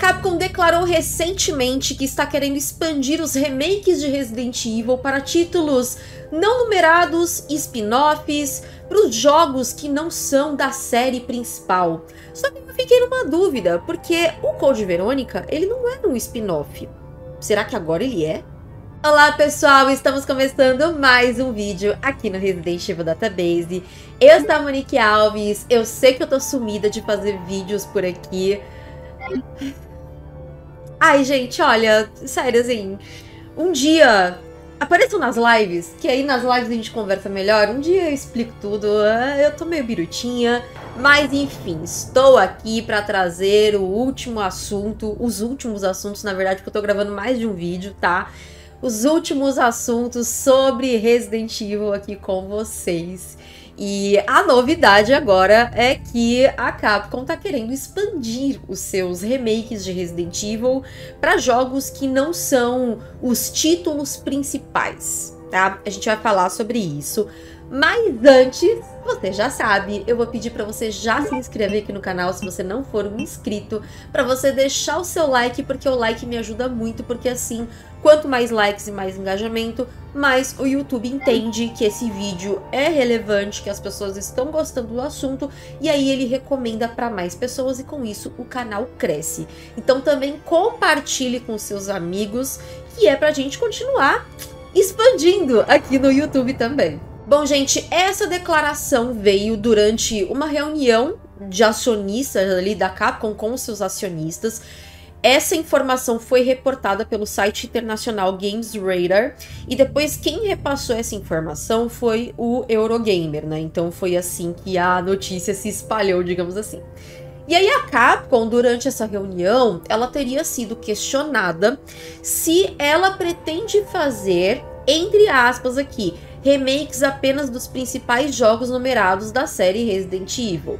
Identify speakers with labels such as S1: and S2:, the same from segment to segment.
S1: Capcom declarou recentemente que está querendo expandir os remakes de Resident Evil para títulos não numerados spin-offs para os jogos que não são da série principal. Só que eu fiquei numa dúvida, porque o Code Verônica, ele não é um spin-off. Será que agora ele é? Olá pessoal, estamos começando mais um vídeo aqui no Resident Evil Database. Eu sou a Monique Alves, eu sei que eu tô sumida de fazer vídeos por aqui. Ai gente, olha, sério assim, um dia apareçam nas lives, que aí nas lives a gente conversa melhor, um dia eu explico tudo, ah, eu tô meio birutinha, mas enfim, estou aqui para trazer o último assunto, os últimos assuntos, na verdade, porque eu tô gravando mais de um vídeo, tá? Os últimos assuntos sobre Resident Evil aqui com vocês. E a novidade agora é que a Capcom tá querendo expandir os seus remakes de Resident Evil para jogos que não são os títulos principais, tá? A gente vai falar sobre isso. Mas antes, você já sabe, eu vou pedir para você já se inscrever aqui no canal se você não for um inscrito, para você deixar o seu like, porque o like me ajuda muito, porque assim, quanto mais likes e mais engajamento, mais o YouTube entende que esse vídeo é relevante, que as pessoas estão gostando do assunto, e aí ele recomenda para mais pessoas e com isso o canal cresce. Então também compartilhe com seus amigos, que é pra gente continuar expandindo aqui no YouTube também. Bom, gente, essa declaração veio durante uma reunião de acionistas ali da Capcom com seus acionistas. Essa informação foi reportada pelo site internacional Games Radar e depois quem repassou essa informação foi o Eurogamer, né? Então foi assim que a notícia se espalhou, digamos assim. E aí a Capcom, durante essa reunião, ela teria sido questionada se ela pretende fazer, entre aspas aqui, remakes apenas dos principais jogos numerados da série Resident Evil.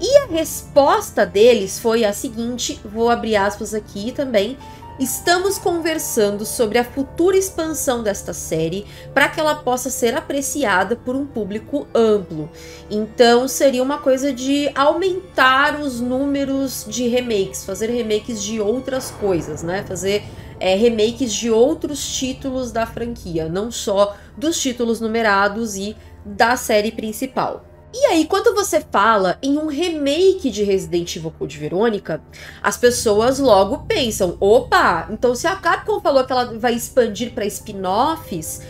S1: E a resposta deles foi a seguinte, vou abrir aspas aqui também. Estamos conversando sobre a futura expansão desta série para que ela possa ser apreciada por um público amplo. Então seria uma coisa de aumentar os números de remakes, fazer remakes de outras coisas, né? Fazer é, remakes de outros títulos da franquia, não só dos títulos numerados e da série principal. E aí, quando você fala em um remake de Resident Evil Code Verônica, as pessoas logo pensam: opa, então se a Capcom falou que ela vai expandir para spin-offs,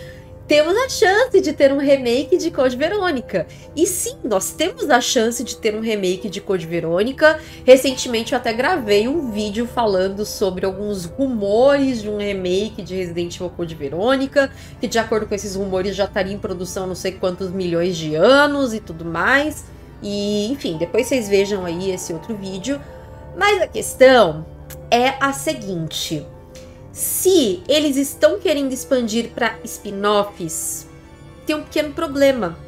S1: temos a chance de ter um remake de Code Verônica. E sim, nós temos a chance de ter um remake de Code Verônica. Recentemente eu até gravei um vídeo falando sobre alguns rumores de um remake de Resident Evil Code Verônica, que de acordo com esses rumores já estaria em produção não sei quantos milhões de anos e tudo mais. E, enfim, depois vocês vejam aí esse outro vídeo. Mas a questão é a seguinte: se eles estão querendo expandir para spin-offs, tem um pequeno problema.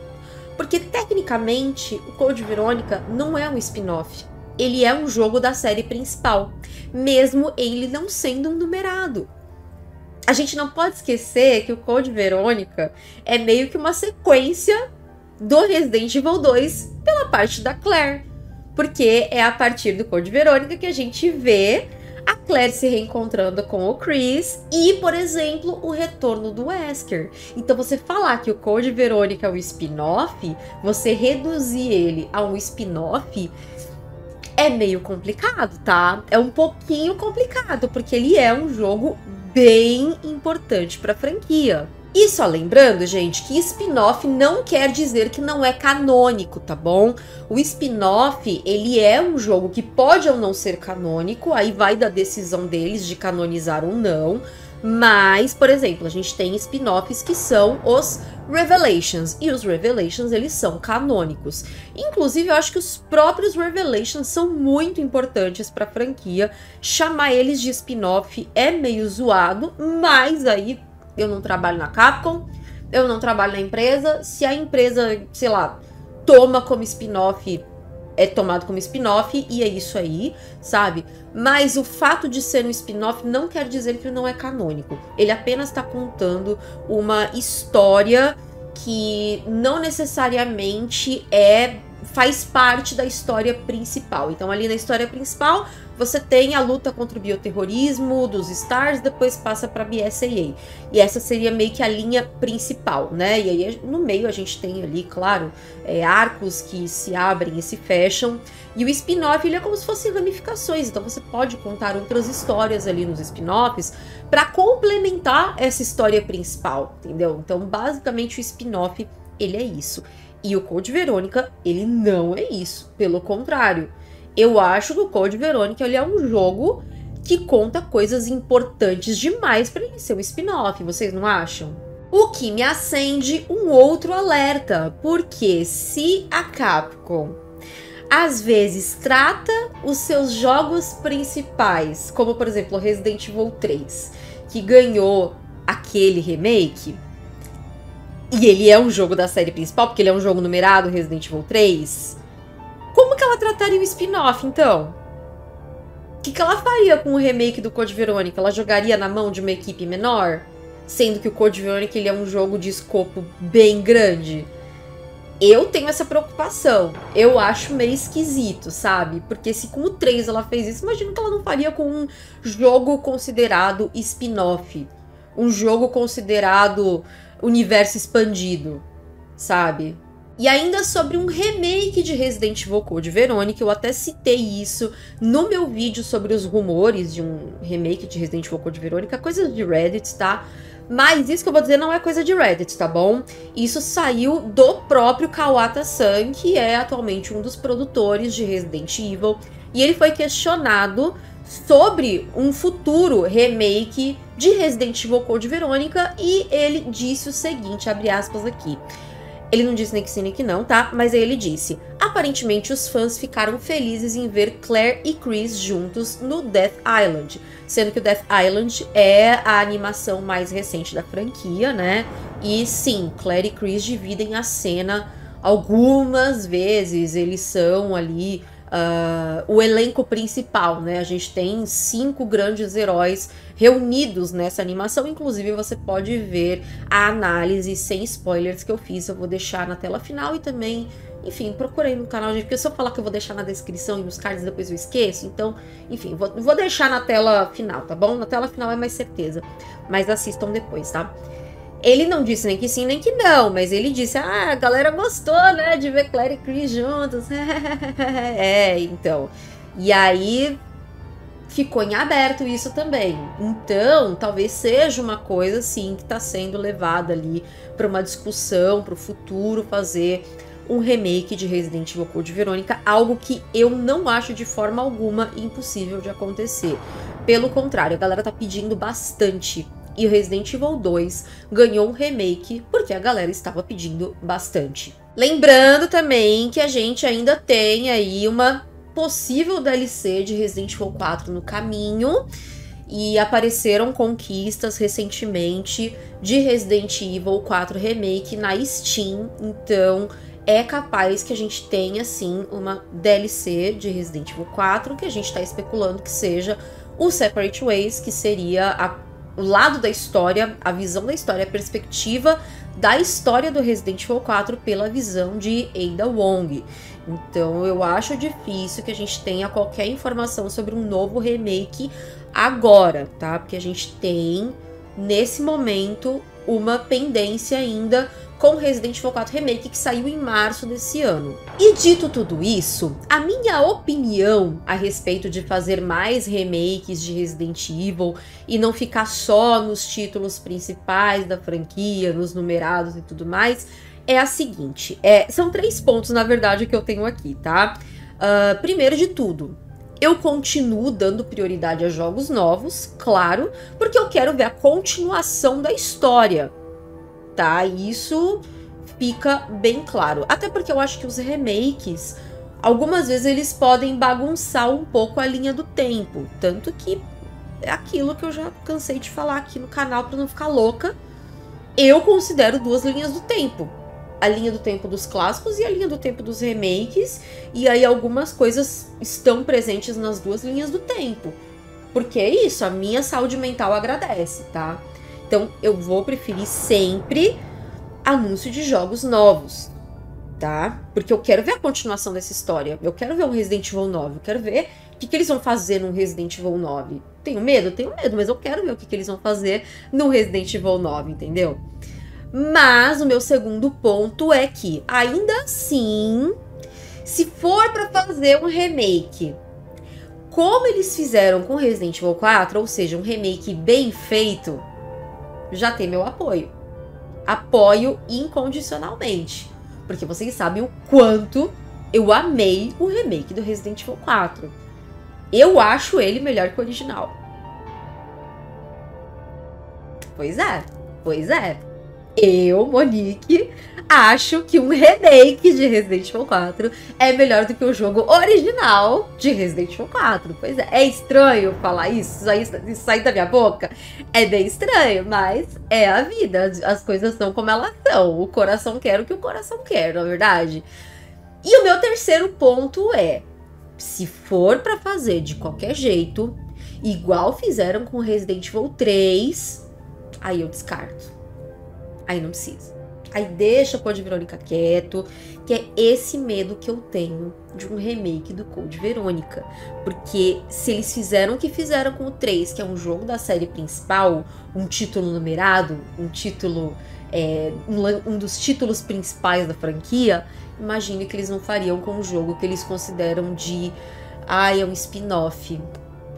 S1: Porque tecnicamente o Code Verônica não é um spin-off. Ele é um jogo da série principal, mesmo ele não sendo um numerado. A gente não pode esquecer que o Code Verônica é meio que uma sequência do Resident Evil 2 pela parte da Claire. Porque é a partir do Code Verônica que a gente vê a Claire se reencontrando com o Chris e, por exemplo, o retorno do Wesker. Então, você falar que o Code Verônica é um spin-off, você reduzir ele a um spin-off é meio complicado, tá? É um pouquinho complicado, porque ele é um jogo bem importante para a franquia. E só lembrando, gente, que spin-off não quer dizer que não é canônico, tá bom? O spin-off, ele é um jogo que pode ou não ser canônico, aí vai da decisão deles de canonizar ou não. Mas, por exemplo, a gente tem spin-offs que são os Revelations, e os Revelations eles são canônicos. Inclusive, eu acho que os próprios Revelations são muito importantes para a franquia. Chamar eles de spin-off é meio zoado, mas aí eu não trabalho na Capcom, eu não trabalho na empresa. Se a empresa, sei lá, toma como spin-off, é tomado como spin-off e é isso aí, sabe? Mas o fato de ser um spin-off não quer dizer que não é canônico. Ele apenas está contando uma história que não necessariamente é faz parte da história principal. Então ali na história principal você tem a luta contra o bioterrorismo dos Stars, depois passa para BSAA. E essa seria meio que a linha principal, né? E aí no meio a gente tem ali, claro, é, arcos que se abrem e se fecham. E o spin-off ele é como se fossem ramificações, então você pode contar outras histórias ali nos spin-offs para complementar essa história principal, entendeu? Então, basicamente o spin-off ele é isso. E o Code Verônica, ele não é isso, pelo contrário. Eu acho que o Code Verônica ele é um jogo que conta coisas importantes demais para ele ser um spin-off, vocês não acham? O que me acende um outro alerta, porque se a Capcom às vezes trata os seus jogos principais, como por exemplo Resident Evil 3, que ganhou aquele remake, e ele é um jogo da série principal, porque ele é um jogo numerado, Resident Evil 3, como que ela trataria o spin-off então? O que, que ela faria com o remake do Code Verônica? Ela jogaria na mão de uma equipe menor? Sendo que o Code Verônica ele é um jogo de escopo bem grande eu tenho essa preocupação. Eu acho meio esquisito, sabe? Porque se com o 3 ela fez isso, imagino que ela não faria com um jogo considerado spin-off. Um jogo considerado universo expandido, sabe? E ainda sobre um remake de Resident Evil Code Verônica, eu até citei isso no meu vídeo sobre os rumores de um remake de Resident Evil Code Verônica, coisas de Reddit, tá? Mas isso que eu vou dizer não é coisa de Reddit, tá bom? Isso saiu do próprio Kawata-san, que é atualmente um dos produtores de Resident Evil, e ele foi questionado sobre um futuro remake de Resident Evil Code Verônica e ele disse o seguinte, abre aspas aqui. Ele não disse nem que sim nem que não, tá? Mas aí ele disse: Aparentemente os fãs ficaram felizes em ver Claire e Chris juntos no Death Island, sendo que o Death Island é a animação mais recente da franquia, né? E sim, Claire e Chris dividem a cena algumas vezes, eles são ali uh, o elenco principal, né? A gente tem cinco grandes heróis reunidos nessa animação. Inclusive, você pode ver a análise sem spoilers que eu fiz. Eu vou deixar na tela final e também, enfim, procurei no canal, gente, porque se eu falar que eu vou deixar na descrição e nos cards depois eu esqueço. Então, enfim, vou, vou deixar na tela final, tá bom? Na tela final é mais certeza. Mas assistam depois, tá? Ele não disse nem que sim, nem que não, mas ele disse: Ah, a galera gostou, né, de ver Claire e Chris juntos. é, então. E aí ficou em aberto isso também. Então, talvez seja uma coisa assim que está sendo levada ali para uma discussão para o futuro fazer um remake de Resident Evil Code Verônica, algo que eu não acho de forma alguma impossível de acontecer. Pelo contrário, a galera tá pedindo bastante e Resident Evil 2 ganhou um remake porque a galera estava pedindo bastante. Lembrando também que a gente ainda tem aí uma possível DLC de Resident Evil 4 no caminho e apareceram conquistas recentemente de Resident Evil 4 Remake na Steam, então é capaz que a gente tenha sim uma DLC de Resident Evil 4 que a gente está especulando que seja o Separate Ways, que seria a o lado da história, a visão da história, a perspectiva da história do Resident Evil 4 pela visão de Ada Wong. Então eu acho difícil que a gente tenha qualquer informação sobre um novo remake agora, tá? Porque a gente tem nesse momento uma pendência ainda com Resident Evil 4 Remake, que saiu em março desse ano. E dito tudo isso, a minha opinião a respeito de fazer mais remakes de Resident Evil e não ficar só nos títulos principais da franquia, nos numerados e tudo mais, é a seguinte: é, são três pontos, na verdade, que eu tenho aqui, tá? Uh, primeiro de tudo, eu continuo dando prioridade a jogos novos, claro, porque eu quero ver a continuação da história tá? Isso fica bem claro. Até porque eu acho que os remakes, algumas vezes eles podem bagunçar um pouco a linha do tempo. Tanto que é aquilo que eu já cansei de falar aqui no canal para não ficar louca. Eu considero duas linhas do tempo. A linha do tempo dos clássicos e a linha do tempo dos remakes. E aí algumas coisas estão presentes nas duas linhas do tempo. Porque é isso, a minha saúde mental agradece, tá? Então eu vou preferir sempre anúncio de jogos novos, tá? Porque eu quero ver a continuação dessa história. Eu quero ver um Resident Evil 9, eu quero ver O que, que eles vão fazer no Resident Evil 9? Tenho medo? Tenho medo, mas eu quero ver o que, que eles vão fazer no Resident Evil 9, entendeu? Mas o meu segundo ponto é que, ainda assim, se for para fazer um remake, como eles fizeram com Resident Evil 4, ou seja, um remake bem feito, já tem meu apoio. Apoio incondicionalmente. Porque vocês sabem o quanto eu amei o remake do Resident Evil 4. Eu acho ele melhor que o original. Pois é, pois é eu, Monique, acho que um remake de Resident Evil 4 é melhor do que o jogo original de Resident Evil 4. Pois é, é estranho falar isso, isso, isso sair da minha boca. É bem estranho, mas é a vida. As coisas são como elas são. O coração quer o que o coração quer, na é verdade. E o meu terceiro ponto é: se for para fazer de qualquer jeito, igual fizeram com Resident Evil 3, aí eu descarto aí não precisa. Aí deixa o Code Verônica quieto, que é esse medo que eu tenho de um remake do Code Verônica. Porque se eles fizeram o que fizeram com o 3, que é um jogo da série principal, um título numerado, um título. É, um, um dos títulos principais da franquia, imagine que eles não fariam com um jogo que eles consideram de. Ah, é um spin-off,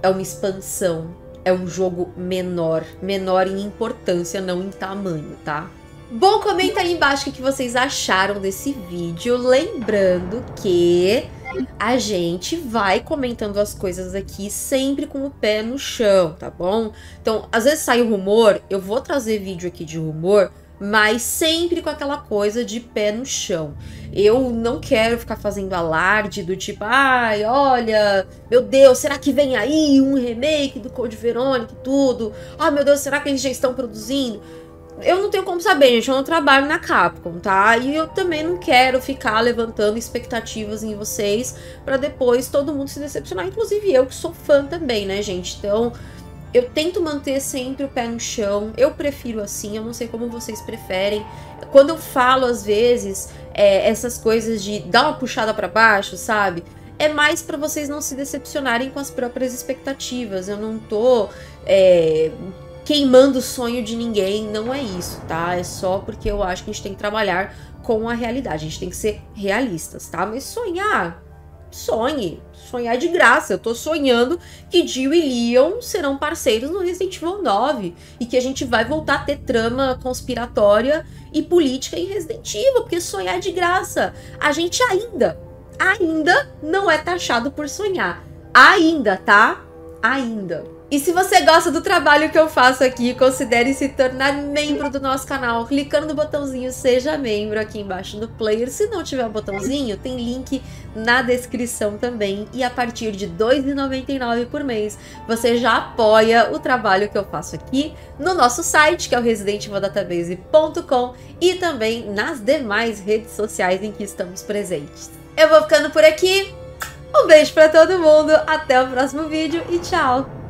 S1: é uma expansão, é um jogo menor, menor em importância, não em tamanho, tá? Bom, comenta aí embaixo o que vocês acharam desse vídeo. Lembrando que a gente vai comentando as coisas aqui sempre com o pé no chão, tá bom? Então, às vezes sai o rumor, eu vou trazer vídeo aqui de rumor, mas sempre com aquela coisa de pé no chão. Eu não quero ficar fazendo alarde do tipo, ai, olha, meu Deus, será que vem aí um remake do Code Verônica e tudo? Ah, meu Deus, será que eles já estão produzindo? Eu não tenho como saber, gente, eu não trabalho na Capcom, tá? E eu também não quero ficar levantando expectativas em vocês para depois todo mundo se decepcionar, inclusive eu que sou fã também, né, gente? Então, eu tento manter sempre o pé no chão. Eu prefiro assim, eu não sei como vocês preferem. Quando eu falo, às vezes, é, essas coisas de dar uma puxada para baixo, sabe? É mais para vocês não se decepcionarem com as próprias expectativas. Eu não tô é, queimando o sonho de ninguém, não é isso, tá? É só porque eu acho que a gente tem que trabalhar com a realidade. A gente tem que ser realistas, tá? Mas sonhar, sonhe. Sonhar de graça. Eu tô sonhando que Jill e Leon serão parceiros no Resident Evil 9 e que a gente vai voltar a ter trama conspiratória e política em Resident Evil, porque sonhar de graça. A gente ainda, ainda não é taxado por sonhar. Ainda, tá? Ainda. E se você gosta do trabalho que eu faço aqui, considere se tornar membro do nosso canal, clicando no botãozinho Seja Membro aqui embaixo no player. Se não tiver o botãozinho, tem link na descrição também. E a partir de R$ 2,99 por mês, você já apoia o trabalho que eu faço aqui no nosso site, que é o residentevildatabase.com e também nas demais redes sociais em que estamos presentes. Eu vou ficando por aqui. Um beijo para todo mundo, até o próximo vídeo e tchau!